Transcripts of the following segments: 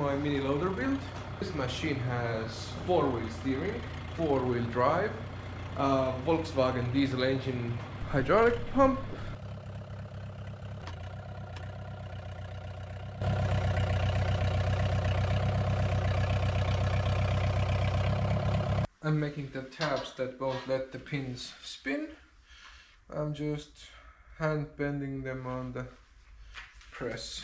my mini loader build. This machine has four-wheel steering, four-wheel drive, Volkswagen diesel engine hydraulic pump, I'm making the tabs that won't let the pins spin. I'm just hand bending them on the press.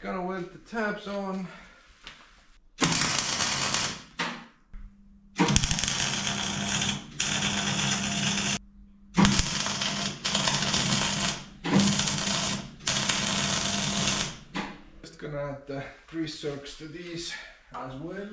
Gonna weld the tabs on. Just gonna add the zerks to these as well.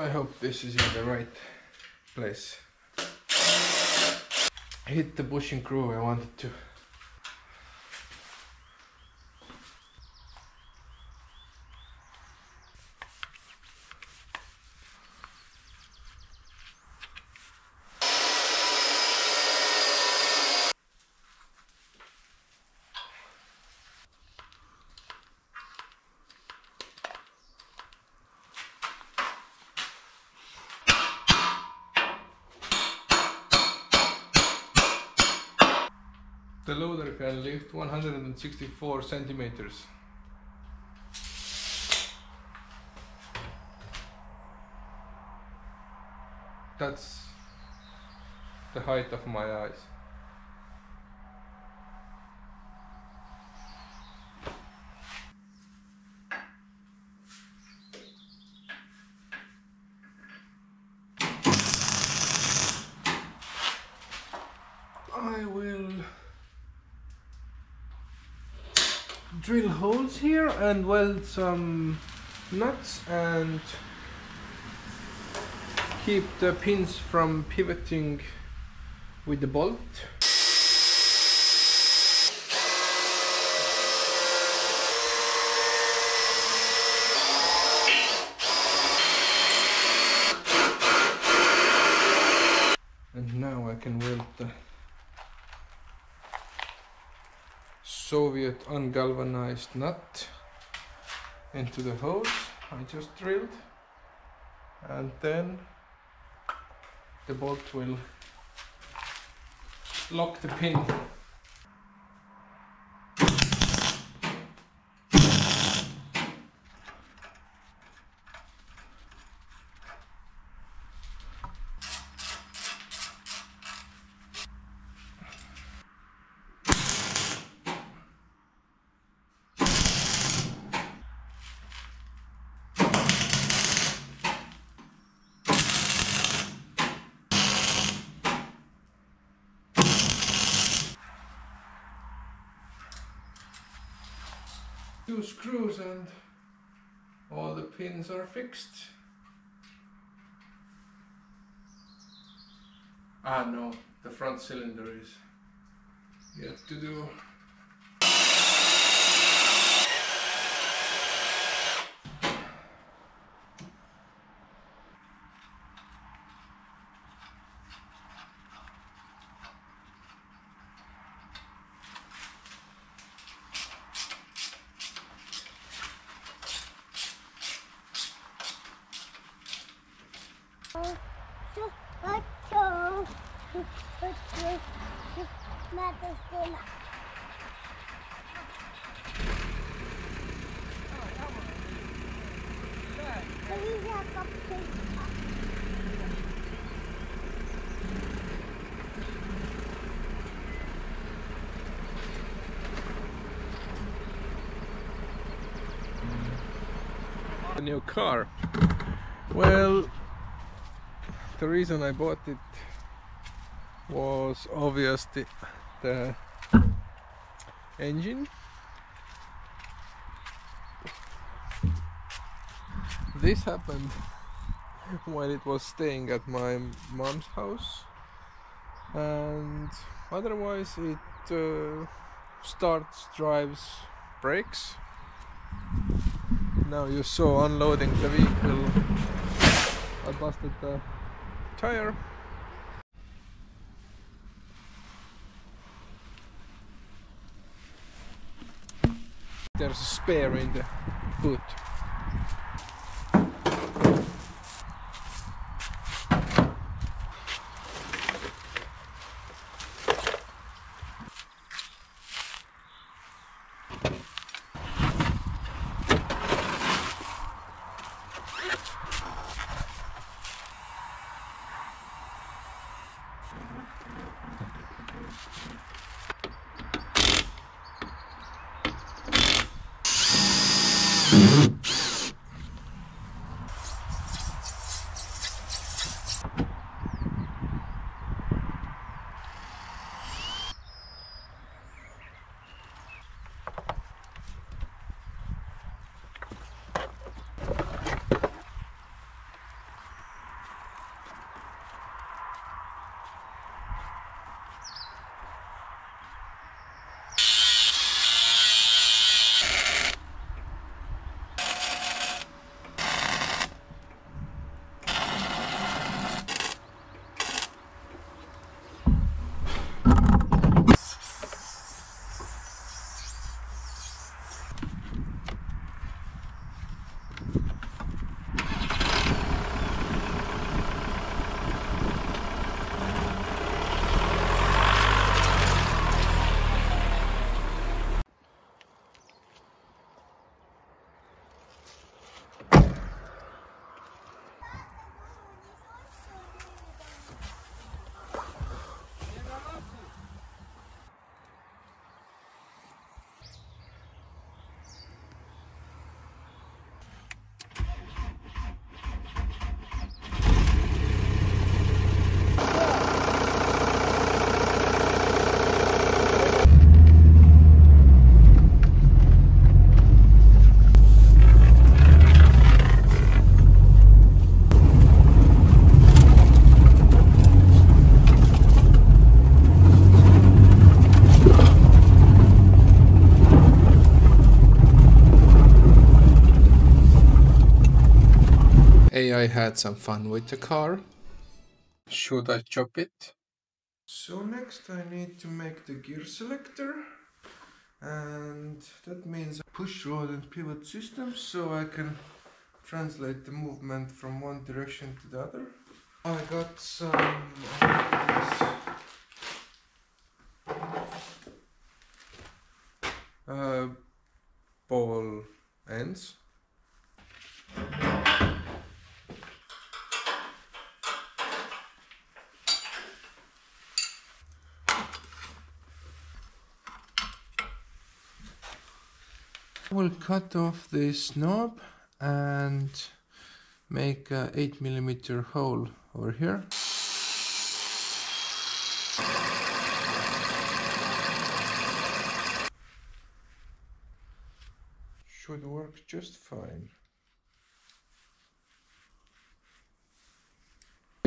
I hope this is in the right place. Hit the bushing crew I wanted to. Loader can lift 164 centimeters. That's the height of my eyes. I will drill holes here and weld some nuts and keep the pins from pivoting with the bolt. And now I can weld the Soviet ungalvanized nut into the hole I just drilled. And then the bolt will lock the pin two screws and all the pins are fixed. Ah no, the front cylinder is yet to do. New car. Well, the reason I bought it was obviously the engine. This happened when it was staying at my mom's house and otherwise it uh, starts, drives, brakes. Now you saw unloading the vehicle I busted the tire. There's a spare in the boot. I had some fun with the car. Should I chop it? So next I need to make the gear selector and that means push rod and pivot system so I can translate the movement from one direction to the other. I got some uh, ball ends I will cut off this knob and make a 8 millimeter hole over here. Should work just fine.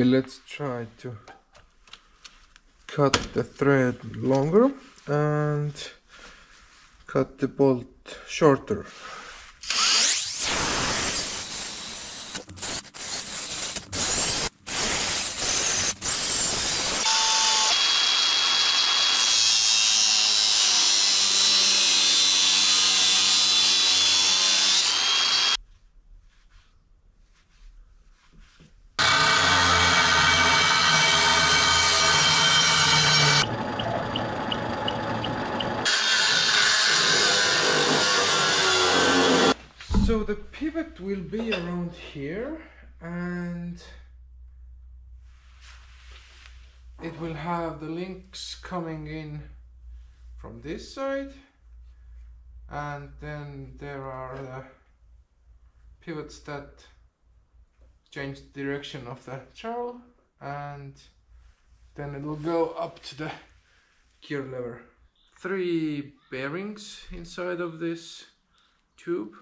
Okay, let's try to cut the thread longer and cut the bolt shorter. So the pivot will be around here and it will have the links coming in from this side and then there are the pivots that change the direction of the trowel and then it will go up to the gear lever. Three bearings inside of this tube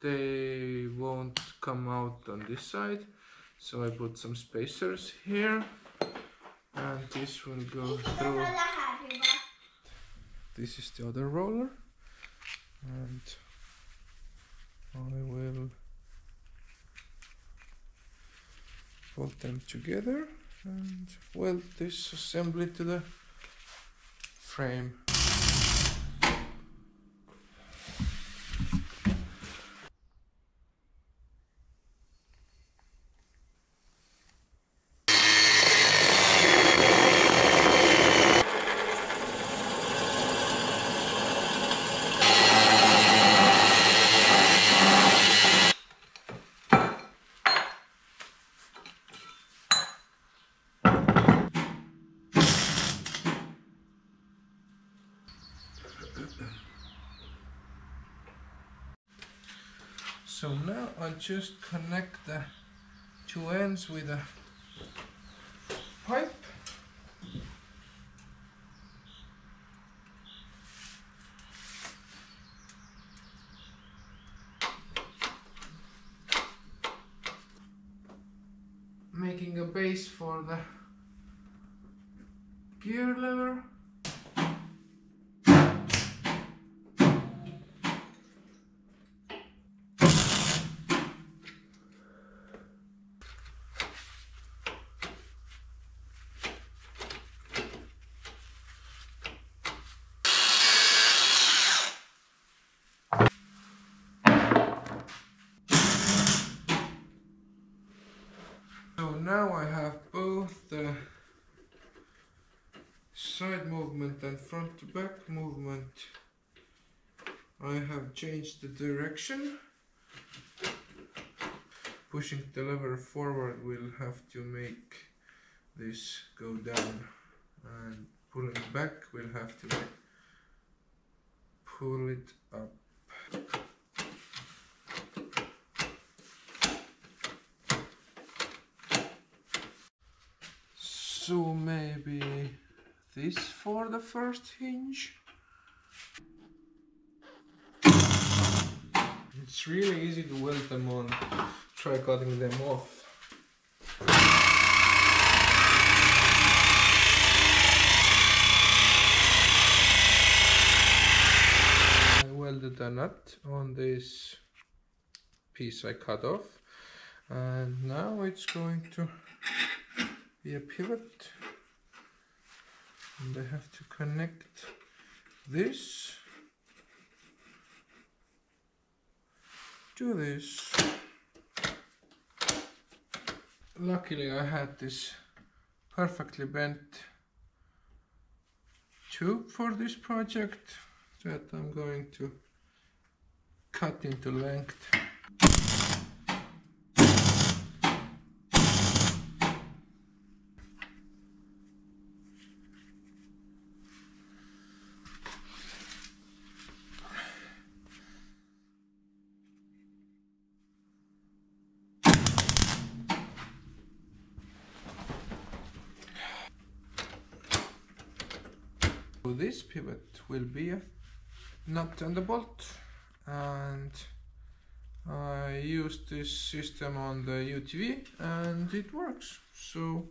they won't come out on this side. So I put some spacers here. And this will go through. this is the other roller. And I will put them together. And weld this assembly to the frame So now I just connect the two ends with a pipe. Making a base for the gear lever. So now I have both the side movement and front to back movement. I have changed the direction. Pushing the lever forward will have to make this go down and pulling back will have to pull it up. So maybe this for the first hinge. It's really easy to weld them on. Try cutting them off. I welded a nut on this piece I cut off and now it's going to be a pivot and I have to connect this to this. Luckily I had this perfectly bent tube for this project that I'm going to cut into length This pivot will be a nut and a bolt. And I used this system on the UTV and it works. So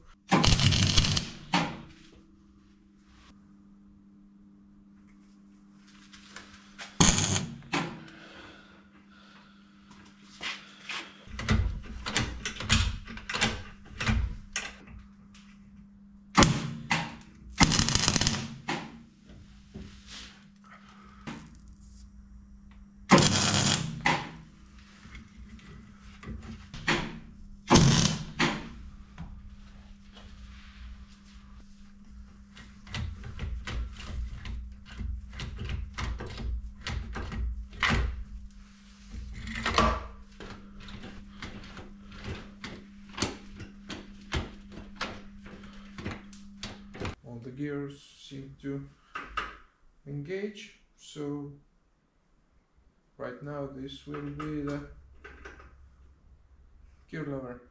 gears seem to engage so right now this will be the gear lever